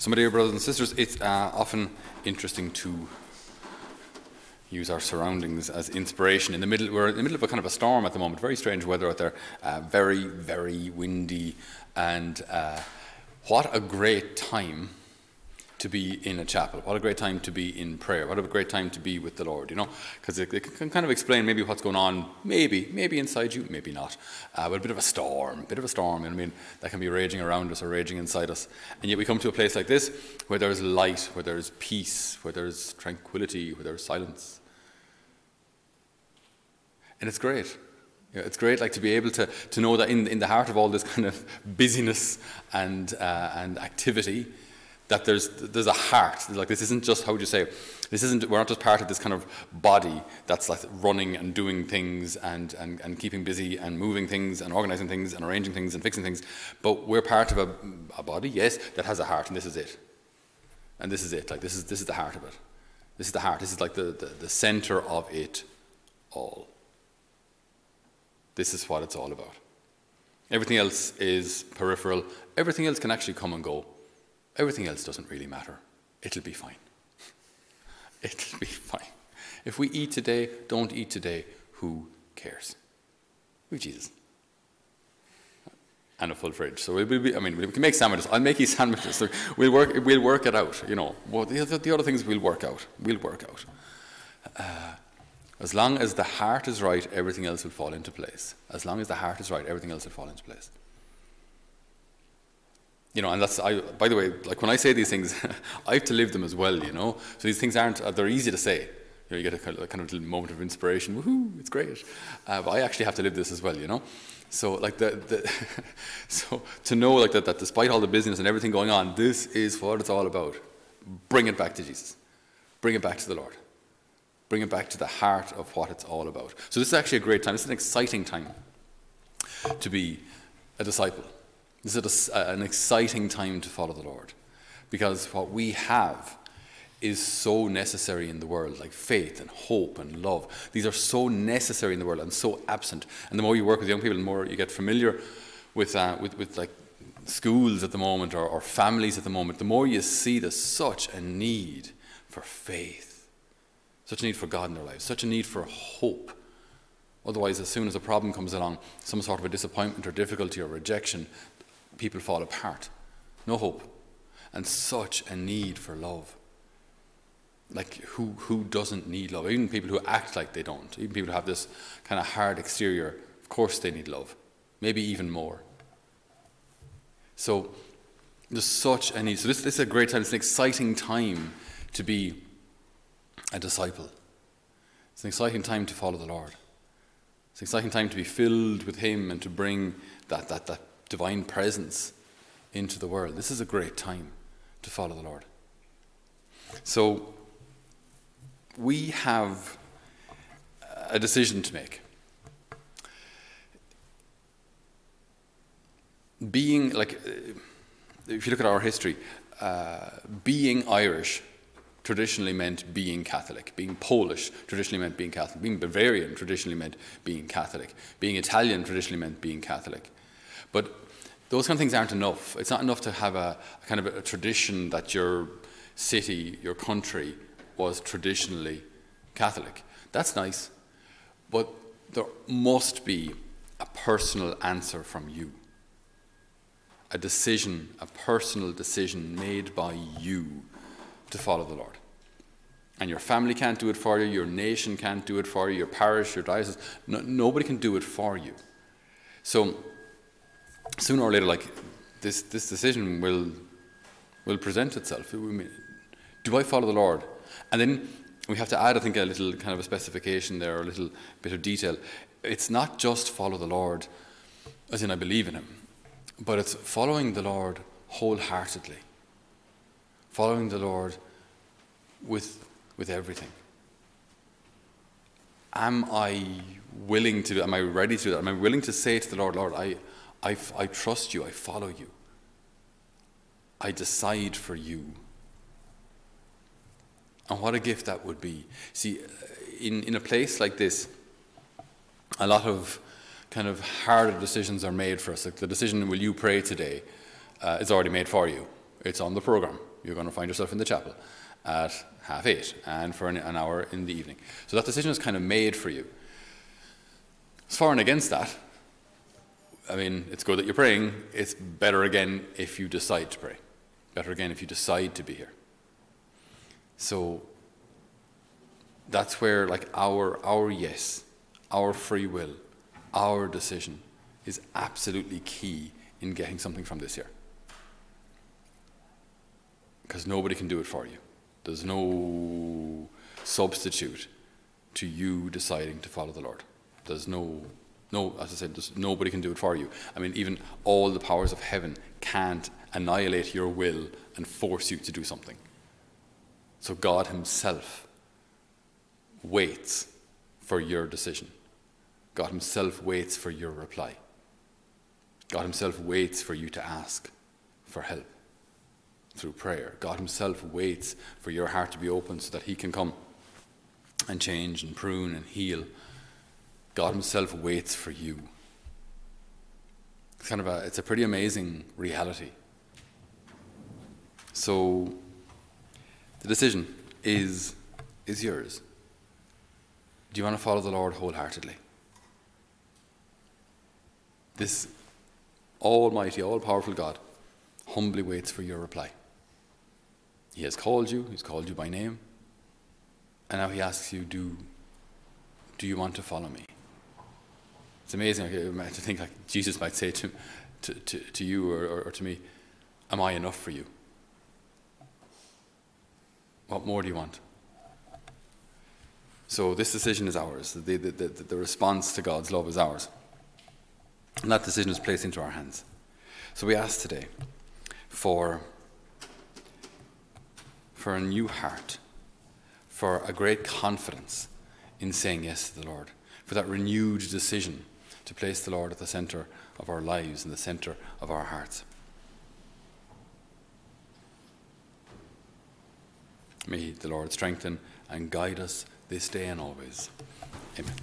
So, my dear brothers and sisters, it's uh, often interesting to use our surroundings as inspiration. In the middle, we're in the middle of a kind of a storm at the moment. Very strange weather out there. Uh, very, very windy, and uh, what a great time to be in a chapel. What a great time to be in prayer. What a great time to be with the Lord, you know, because it, it, can kind of explain maybe what's going on, maybe, maybe inside you, maybe not. Uh, but a bit of a storm, a bit of a storm, you know I mean, that can be raging around us or raging inside us. And yet we come to a place like this where there's light, where there's peace, where there's tranquility, where there's silence. And it's great. You know, it's great, like to be able to, to know that in, in the heart of all this kind of busyness and, uh, and activity, that there's, there's a heart. Like this isn't just, how would you say, this isn't, we're not just part of this kind of body that's like running and doing things and, and, and keeping busy and moving things and organizing things and arranging things and fixing things, but we're part of a, a body, yes, that has a heart and this is it. And this is it, like this is, this is the heart of it. This is the heart, this is like the, the, the center of it all. This is what it's all about. Everything else is peripheral. Everything else can actually come and go. Everything else doesn't really matter. It'll be fine. It'll be fine. If we eat today, don't eat today, who cares? We Jesus. And a full fridge. So we'll be, I mean, we can make sandwiches. I'll make you sandwiches. So we'll work, we'll work it out, you know. Well, the, the other things we'll work out. We'll work out. Uh, as long as the heart is right, everything else will fall into place. As long as the heart is right, everything else will fall into place. You know, and that's, I, by the way, like when I say these things, I have to live them as well, you know. So these things aren't, uh, they're easy to say. You, know, you get a kind, of, a kind of little moment of inspiration, woohoo, it's great. Uh, but I actually have to live this as well, you know. So like the, the so to know like that, that despite all the business and everything going on, this is what it's all about. Bring it back to Jesus. Bring it back to the Lord. Bring it back to the heart of what it's all about. So this is actually a great time. Is an exciting time to be a disciple. This is an exciting time to follow the Lord because what we have is so necessary in the world, like faith and hope and love. These are so necessary in the world and so absent. And the more you work with young people, the more you get familiar with, uh, with, with like schools at the moment or, or families at the moment, the more you see there's such a need for faith, such a need for God in their lives, such a need for hope. Otherwise, as soon as a problem comes along, some sort of a disappointment or difficulty or rejection, people fall apart. No hope. And such a need for love. Like, who, who doesn't need love? Even people who act like they don't, even people who have this kind of hard exterior, of course they need love. Maybe even more. So, there's such a need. So, this, this is a great time. It's an exciting time to be a disciple. It's an exciting time to follow the Lord. It's an exciting time to be filled with Him and to bring that, that, that divine presence into the world. This is a great time to follow the Lord. So, we have a decision to make. Being, like, if you look at our history, uh, being Irish traditionally meant being Catholic. Being Polish traditionally meant being Catholic. Being Bavarian traditionally meant being Catholic. Being Italian traditionally meant being Catholic. But those kind of things aren't enough. It's not enough to have a, a kind of a, tradition that your city, your country, was traditionally Catholic. That's nice, but there must be a personal answer from you. A decision, a personal decision made by you to follow the Lord. And your family can't do it for you, your nation can't do it for you, your parish, your diocese, no, nobody can do it for you. So sooner or later, like this, this decision will will present itself. Do I follow the Lord? And then we have to add, I think, a little kind of a specification there, a little bit of detail. It's not just follow the Lord, as in I believe in Him, but it's following the Lord wholeheartedly, following the Lord with with everything. Am I willing to? Am I ready to? Am I willing to say to the Lord, Lord, I I, I trust you, I follow you. I decide for you. And what a gift that would be. See, in, in a place like this, a lot of kind of harder decisions are made for us. Like the decision, will you pray today, uh, is already made for you. It's on the program. You're going to find yourself in the chapel at half eight and for an, an hour in the evening. So that decision is kind of made for you. As far and against that, I mean, it's good that you're praying. It's better again if you decide to pray. Better again if you decide to be here. So that's where like our our yes, our free will, our decision is absolutely key in getting something from this year. Because nobody can do it for you. There's no substitute to you deciding to follow the Lord. There's no, no, as I said, nobody can do it for you. I mean, even all the powers of heaven can't annihilate your will and force you to do something. So God Himself waits for your decision. God Himself waits for your reply. God Himself waits for you to ask for help through prayer. God Himself waits for your heart to be open so that He can come and change and prune and heal. God Himself waits for you. It's kind of a, it's a pretty amazing reality. So the decision is, is yours. Do you want to follow the Lord wholeheartedly? This almighty, all powerful God humbly waits for your reply. He has called you, He's called you by name, and now He asks you, Do, do you want to follow me? It's amazing uh, to think like Jesus might say to, to, to, to you or, or, or to me, Am I enough for you? What more do you want? So this decision is ours. The, the, the, the, response to God's love is ours. And that decision is placed into our hands. So we ask today for, for a new heart, for a great confidence in saying yes to the Lord, for that renewed decision to place the Lord at the center of our lives and the center of our hearts. May the Lord strengthen and guide us this day and always. Amen.